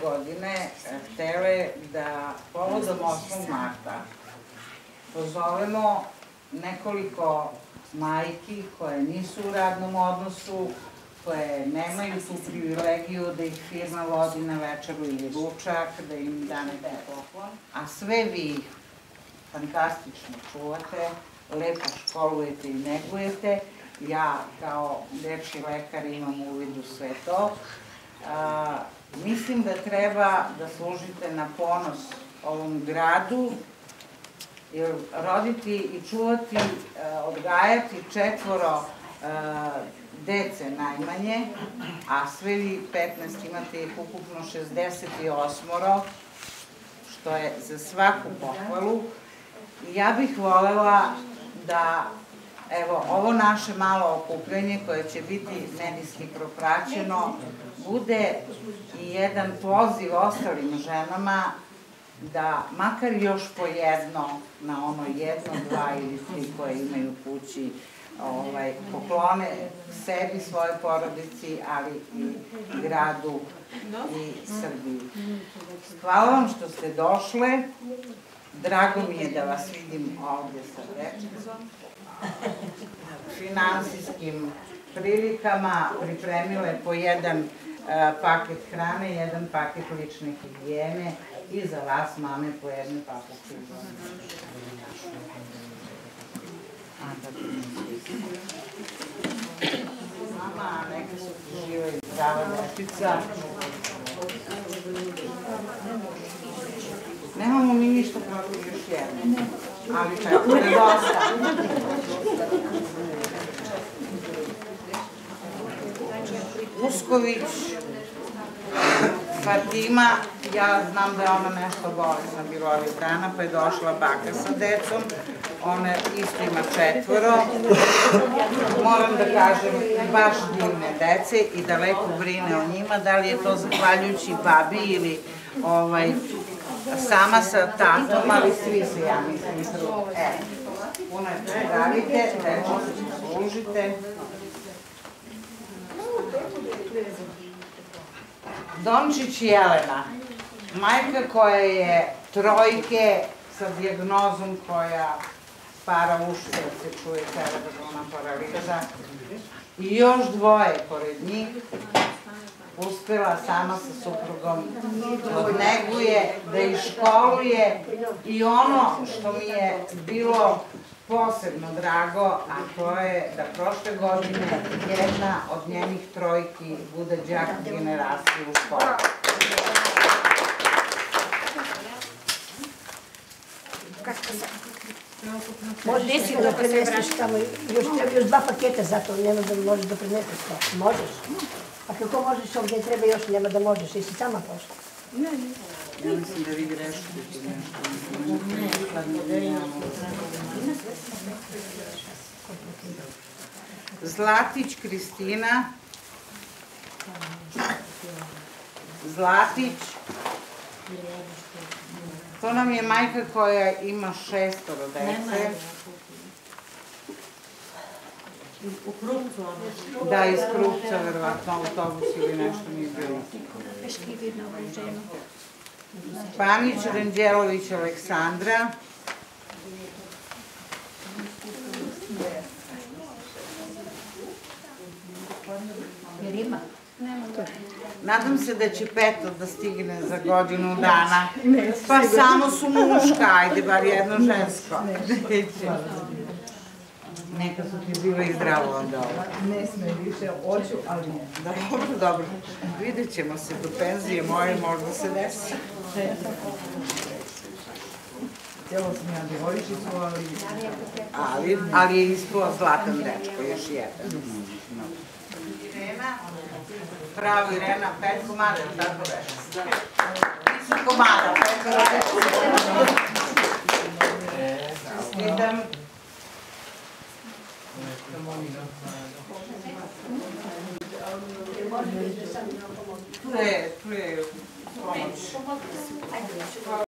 godine e, htele da povodom 8. marta pozovemo nekoliko majki koje nisu u radnom odnosu, koje nemaju tu privilegiju da ih firma vodi na večeru ili ručak, da im da neki poklon, a sve vi fantastično čuvate, lepo školujete i negujete, ja kao dečji lekar imam uvid u sve to. A, mislim da treba da služite na ponos ovom gradu, jer roditi i čuvati, odgajati četvoro dece najmanje, a sve vi 15 imate ih ukupno 68, što je za svaku pohvalu. Ja bih volela da evo, ovo naše malo okupljanje koje će biti medijski propraćeno, bude i jedan poziv ostalim ženama da makar još po jedno, na ono jedno, dva ili tri koje imaju kući, ovaj, poklone sebi, svoje porodici, ali i gradu i Srbiji. Hvala vam što ste došle. Drago mi je da vas vidim ovdje sa dečicom. Finansijskim prilikama pripremile po jedan uh, paket hrane, jedan paket lične higijene i za vas, mame, po jednu papuču. Mama, neka su ti živa i ništa protiv još jedne, ali čekamo je dosta. Usković, Fatima, ja znam da je ona nešto bolesna bilo ovih dana, pa je došla baka sa decom, ona isto ima četvoro. Moram da kažem, baš divne dece i da lepo brine o njima, da li je to zahvaljujući babi ili ovaj, sama sa tatom, ali svi se, ja mislim. E, puno je radite, deco se služite. Dončić Jelena, majka koja je trojke sa diagnozom koja para uši da se čuje cerebralna paraliza i još dvoje pored njih uspela sama sa suprugom da odneguje, da iškoluje i ono što mi je bilo posebno drago, a to je da prošle godine jedna od njenih trojki bude džak generacije u školu. Može desi da preneseš tamo, još treba još dva paketa za to, nema da možeš da preneseš to. Možeš. A kako možeš ovdje treba još, nema da možeš, jesi sama pošla? Ne, ne. Ja mislim da vi grešite tu nešto. Zlatić Kristina. Zlatić. To nam je majka koja ima šestoro dece. U Krupcu ono. Da, iz Krupca, verovatno, autobus ili nešto nije bilo. Panić Ranđelović Aleksandra. Jer ima? Nadam se da će peto da stigne za godinu dana. Pa samo su muška, ajde, bar jedno žensko. Neće. Neka su ti žive i zdravo onda ovo. Ne sme više, hoću, ali ne. Dobro, dobro. Vidjet ćemo se do penzije moje, možda se desi. Htjela sam ja djevojčicu, ali... Ali, ali je ispao zlatan dečko, još jedan. Irena, pravo Irena, pet komada, tako beše? Nisu komada, pet komada. Čestitam. Tu je, tu je pomoć.